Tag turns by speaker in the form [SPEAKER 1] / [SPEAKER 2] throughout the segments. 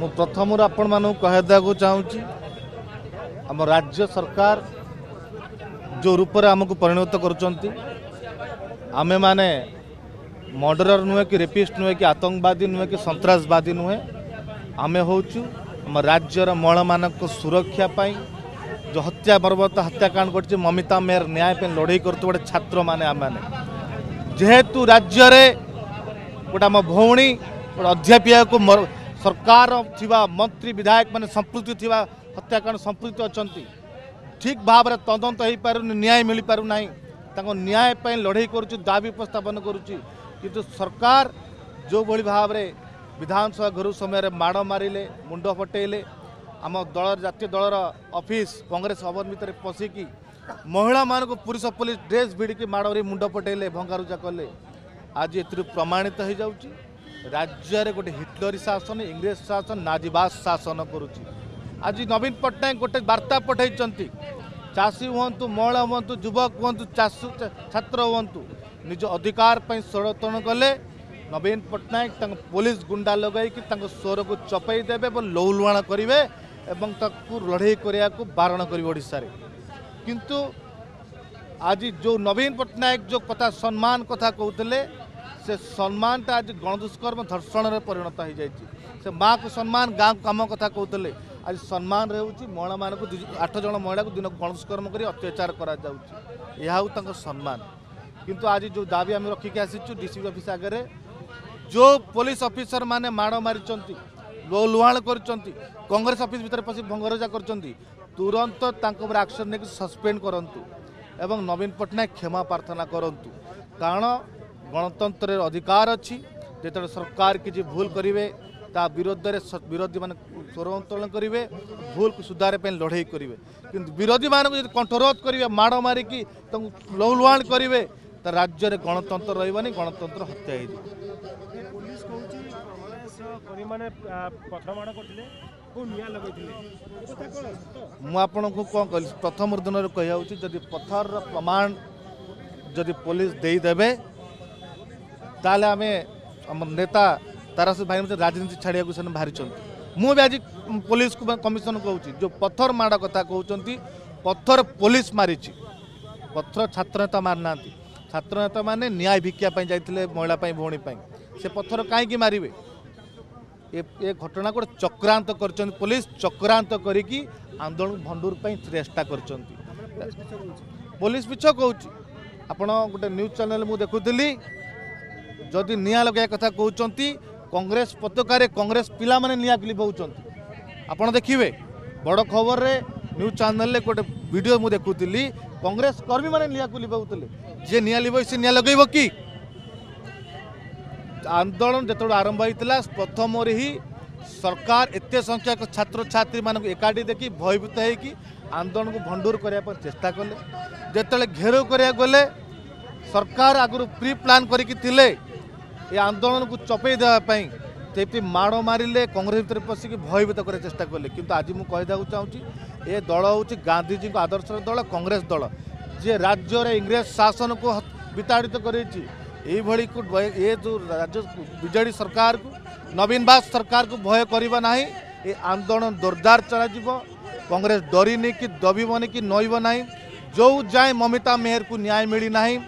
[SPEAKER 1] मु प्रथम आपण मान कहु चाहिए आम राज्य सरकार जो रूप से आमको परिणत करमें मैने मर्डरर नुहे कि रेपिस्ट नुहे कि आतंकवादी नुहे कि सन्सवादी नुहे आम हो राज्य मल मान सुरक्षापी जो हत्या पर्वत हत्याकांड कर ममिता मेयर न्याय पर लड़े कर छात्र मैंने जेहेतु राज्य गोटे आम भी गोटे अध्यापिका को সরকার থিবা মন্ত্রী বিধায়ক মানে সম্পৃক্ত থিবা হত্যাকাণ্ড সম্পৃক্ত অনেক ঠিক ভাবে তদন্ত হয়ে পু ন্যায় মিলিপার না তাঁর ন্যায় পাই লড়াই করছু দাবি উপস্থাপন করছি কিন্তু সরকার যেভাবে ভাবে বিধানসভা ঘেরু সময়ের মাড় মারিলে মুন্ড ফটাইলে আম দল জাতীয় দলর অফিস কংগ্রেস ভবন ভিতরে পশিকি মহিলা মানুষ পুরুষ পুলিশ ড্রেস ভিড়িকি মাড় মারি মুন্ড ফটাইলে ভঙ্গারুজা কলে আজ এর প্রমাণিত হয়ে যাচ্ছে ରାଜ୍ୟରେ ଗୋଟେ ହିଟଲରୀ ଶାସନ ଇଂରେଜ ଶାସନ ନାଜିବାସ ଶାସନ କରୁଛି ଆଜି ନବୀନ ପଟ୍ଟନାୟକ ଗୋଟେ ବାର୍ତ୍ତା ପଠାଇଛନ୍ତି ଚାଷୀ ହୁଅନ୍ତୁ ମହିଳା ହୁଅନ୍ତୁ ଯୁବକ ହୁଅନ୍ତୁ ଛାତ୍ର ହୁଅନ୍ତୁ ନିଜ ଅଧିକାର ପାଇଁ ସଂରକ୍ଷଣ କଲେ ନବୀନ ପଟ୍ଟନାୟକ ତାଙ୍କ ପୋଲିସ ଗୁଣ୍ଡା ଲଗାଇକି ତାଙ୍କ ସ୍ୱରକୁ ଚପେଇ ଦେବେ ଏବଂ ଲୌଲୁଆଣ କରିବେ ଏବଂ ତାକୁ ଲଢ଼େଇ କରିବାକୁ ବାରଣ କରିବେ ଓଡ଼ିଶାରେ କିନ୍ତୁ ଆଜି ଯେଉଁ ନବୀନ ପଟ୍ଟନାୟକ ଯେଉଁ କଥା ସମ୍ମାନ କଥା କହୁଥିଲେ ସେ ସମ୍ମାନଟା ଆଜି ଗଣଦୁଷ୍କର୍ମ ଧର୍ଷଣରେ ପରିଣତ ହୋଇଯାଇଛି ସେ ମାଆକୁ ସମ୍ମାନ ଗାଁ କାମ କଥା କହୁଥିଲେ ଆଜି ସମ୍ମାନ ହେଉଛି ମହିଳାମାନଙ୍କୁ ଆଠ ଜଣ ମହିଳାକୁ ଦିନ ଗଣଦୁଷ୍କର୍ମ କରି ଅତ୍ୟାଚାର କରାଯାଉଛି ଏହା ହେଉ ତାଙ୍କ ସମ୍ମାନ କିନ୍ତୁ ଆଜି ଯେଉଁ ଦାବି ଆମେ ରଖିକି ଆସିଛୁ ଡିସିପି ଅଫିସ୍ ଆଗରେ ଯେଉଁ ପୋଲିସ ଅଫିସରମାନେ ମାଡ଼ ମାରିଛନ୍ତି ଲୁହାଳ କରିଛନ୍ତି କଂଗ୍ରେସ ଅଫିସ୍ ଭିତରେ ପଶି ଭଙ୍ଗରଜା କରିଛନ୍ତି ତୁରନ୍ତ ତାଙ୍କ ଉପରେ ଆକ୍ସନ୍ ନେଇକି ସସ୍ପେଣ୍ଡ କରନ୍ତୁ ଏବଂ ନବୀନ ପଟ୍ଟନାୟକ କ୍ଷମା ପ୍ରାର୍ଥନା କରନ୍ତୁ କାରଣ গণতন্ত্রের অধিকার অছি যেতবে সরকার কিছু ভুল করবে তা বিরোধে বিরোধী মানে স্বর উত্তোলন করবে ভুলকে সুধারা লড়াই করবে কিন্তু বিরোধী মানুষ যদি কণ্ঠরোধ করবে মাড়
[SPEAKER 2] মারিকি তা লৌলুহাণ করবে তা রাজ্যের গণতন্ত্র রহবানি গণতন্ত্র হত্যা হয়ে যাবে কর্মীমানে পথরমাড় করলে
[SPEAKER 1] ମୁଁ ଆପଣଙ୍କୁ କ'ଣ କହିଲି ପ୍ରଥମ ଦିନରୁ କହିଯାଉଛି ଯଦି ପଥରର ପ୍ରମାଣ ଯଦି ପୋଲିସ ଦେଇଦେବେ ତାହେଲେ ଆମେ ଆମ ନେତା ତାରାସିଂ ଭାଇ ମଧ୍ୟ ରାଜନୀତି ଛାଡ଼ିବାକୁ ସେମାନେ ବାହାରିଛନ୍ତି ମୁଁ ବି ଆଜି ପୋଲିସ କମିଶନ କହୁଛି ଯେଉଁ ପଥର ମାଡ଼ କଥା କହୁଛନ୍ତି ପଥର ପୋଲିସ ମାରିଛି ପଥର ଛାତ୍ରନେତା ମାରିନାହାନ୍ତି ଛାତ୍ରନେତାମାନେ ନ୍ୟାୟ ଭିକ୍ଷା ପାଇଁ ଯାଇଥିଲେ ମହିଳା ପାଇଁ ଭଉଣୀ ପାଇଁ ସେ ପଥର କାହିଁକି ମାରିବେ ଏ ଘଟଣା ଗୋଟେ ଚକ୍ରାନ୍ତ କରିଛନ୍ତି ପୋଲିସ ଚକ୍ରାନ୍ତ କରିକି ଆନ୍ଦୋଳନ ଭଣ୍ଡୁର ପାଇଁ ଚେଷ୍ଟା କରିଛନ୍ତି
[SPEAKER 2] ପୋଲିସ ମିଛ କହୁଛି
[SPEAKER 1] ଆପଣ ଗୋଟେ ନ୍ୟୁଜ୍ ଚ୍ୟାନେଲ୍ ମୁଁ ଦେଖୁଥିଲି ଯଦି ନିଆଁ ଲଗାଇବା କଥା କହୁଛନ୍ତି କଂଗ୍ରେସ ପତାକାରେ କଂଗ୍ରେସ ପିଲାମାନେ ନିଆଁ ଲିଭାଉଛନ୍ତି ଆପଣ ଦେଖିବେ ବଡ଼ ଖବରରେ ନ୍ୟୁଜ୍ ଚ୍ୟାନେଲରେ ଗୋଟେ ଭିଡ଼ିଓ ମୁଁ ଦେଖୁଥିଲି କଂଗ୍ରେସ କର୍ମୀମାନେ ନିଆଁକୁ ଲିଭାଉଥିଲେ ଯିଏ ନିଆଁ ଲିଭାଇ ସେ ନିଆଁ ଲଗାଇବ କି ଆନ୍ଦୋଳନ ଯେତେବେଳେ ଆରମ୍ଭ ହୋଇଥିଲା ପ୍ରଥମରେ ହିଁ ସରକାର ଏତେ ସଂଖ୍ୟକ ଛାତ୍ରଛାତ୍ରୀମାନଙ୍କୁ ଏକାଠି ଦେଖି ଭୟଭୀତ ହୋଇକି ଆନ୍ଦୋଳନକୁ ଭଣ୍ଡୁର କରିବା ପାଇଁ ଚେଷ୍ଟା କଲେ ଯେତେବେଳେ ଘେରାଉ କରିବାକୁ ଗଲେ ସରକାର ଆଗରୁ ପ୍ରି ପ୍ଲାନ୍ କରିକି ଥିଲେ ये आंदोलन को चपेई देवाई जेपी माड़ मारे कंग्रेस भर पशिक भयभत कर चेस्टा कले कि आज मुझे चाहिए ये दल हूँ गांधीजी को आदर्श दल कंग्रेस दल जी राज्य इंग्रेज शासन को विताड़ित कर राज्य विजे सरकार को नवीन बास सरकार को भय करवा ना ये आंदोलन जोरदार चलाव कंग्रेस डरी नहीं कि दबी कि नईब ना जो जाए ममिता मेहर को न्याय मिलना नहीं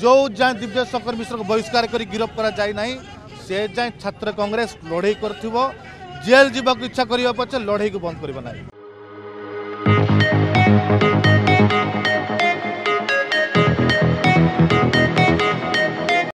[SPEAKER 1] ଯେଉଁ ଯାଏଁ ଦିବ୍ୟ ଶଙ୍କର ମିଶ୍ରକୁ ବହିଷ୍କାର କରି ଗିରଫ କରାଯାଇ ନାହିଁ ସେ ଯାଏଁ ଛାତ୍ର କଂଗ୍ରେସ ଲଢ଼େଇ କରିଥିବ ଜେଲ୍ ଯିବାକୁ ଇଚ୍ଛା କରିବା ପଛେ ଲଢ଼େଇକୁ ବନ୍ଦ କରିବ ନାହିଁ